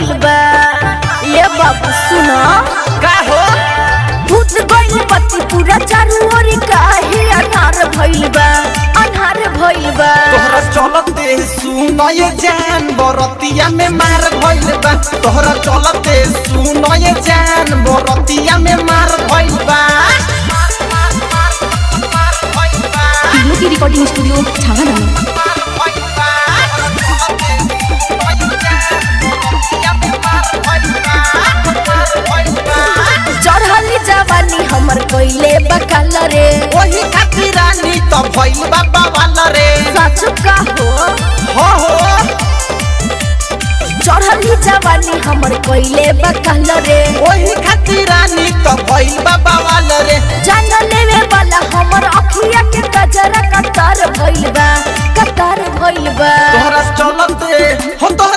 अनार बा। ये बाबू सुनो। का हो? भूत गइल पति पूरा चारू ओरी काहे अनार भइल बा। अनार भइल बा। तोहरा चलते सुनय जान बरतिया में मार भइल बा। तोहरा चलते सुनय जान बरतिया में मार भइल बा। रिकॉर्डिंग स्टूडियो छावा रे। वही खातिर रानी तो भइल बाबा रे। सच का हो हो। हो चढ़ली जवानी हमर कइले बकाल रे। वही खातिर रानी तो भइल बाबा रे। जान लेवे वाला हमर अखिया के कजरा कतार भइल बा कतार भइल बा। तोहरा चलते हो चलते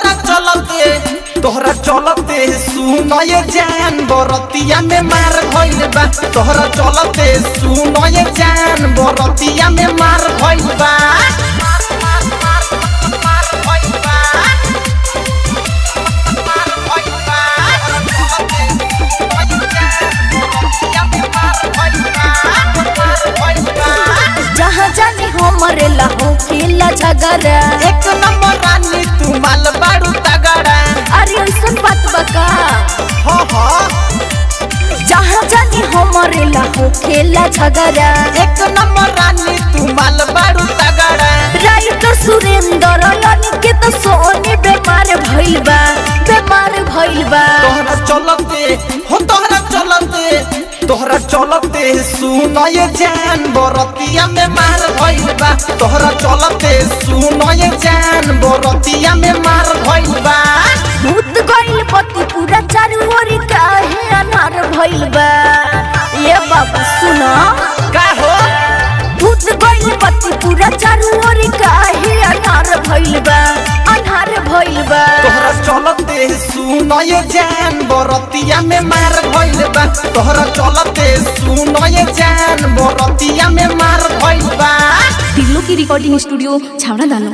तोहरा चलते सुनय जान बरतिया में मार भइल बा। तोहरा चलते सुनय जान बरतिया में मार भइल बा। जहाँ हमरे लहो खेला झगड़ा। एक नंबर रानी तू माल बाड़ू हमरे लहो खेला झगड़ा एक नंबर रानी तू माल बाड़ू तगड़ा राइट सुरेंद्र यानी के तो सोने बेमार भइल बा बेमार भइल बा। तोहरा चलते हो तोहरा चलते तोहरा चलते सुनय जान बरतिया में मार भइल बा। तोहरा चलते सुनय जान बरतिया में मार भइल बा। भूत गइल पति पूरा चारू ओरी काहे अनार भइल बा। ये बाबा सुनो। का हो? गइल पति पूरा चारू ओरी काहे अनार भइल बा अनार भइल बा। तोहरा चलते सुनय जान बरतिया में मार भइल बा। तोहरा चलते सुनय जान बरतिया में मार भइल बा। की रिकॉर्डिंग स्टूडियो छावड़ा दानो